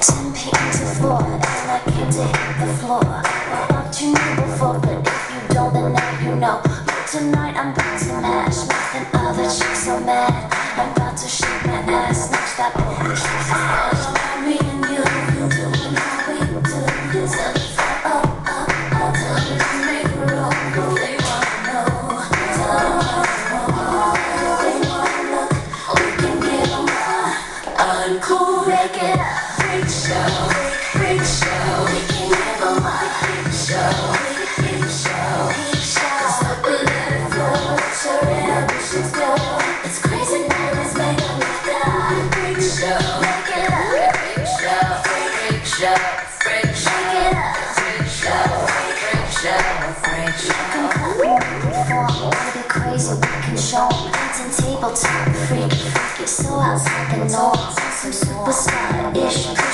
Ten p.m. to four, and I came to hit the floor. Well, I've you knew before, but if you don't, then now you know. But tonight I'm about to mash, make other chicks so mad. I'm about to shake my ass, snatch that. Make it a freak show, freak show. We can 'em a freak show, freak show, freak show. 'Cause I believe if you're what your ambitions go, it's crazy is made up with that freak show. Make it a freak show, freak show, freak show. Make it a freak show, freak show, freak show. Wanna be crazy, we show. Dancing tabletop, freak, freak. You're so outside the norm. Some superstar-ish